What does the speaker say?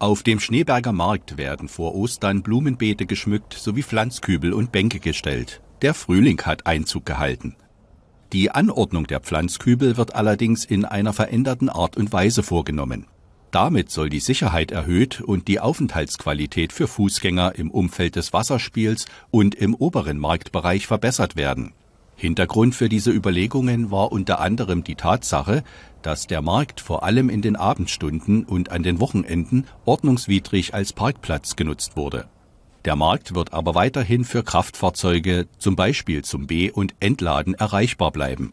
Auf dem Schneeberger Markt werden vor Ostern Blumenbeete geschmückt sowie Pflanzkübel und Bänke gestellt. Der Frühling hat Einzug gehalten. Die Anordnung der Pflanzkübel wird allerdings in einer veränderten Art und Weise vorgenommen. Damit soll die Sicherheit erhöht und die Aufenthaltsqualität für Fußgänger im Umfeld des Wasserspiels und im oberen Marktbereich verbessert werden. Hintergrund für diese Überlegungen war unter anderem die Tatsache, dass der Markt vor allem in den Abendstunden und an den Wochenenden ordnungswidrig als Parkplatz genutzt wurde. Der Markt wird aber weiterhin für Kraftfahrzeuge, zum Beispiel zum B- und Entladen, erreichbar bleiben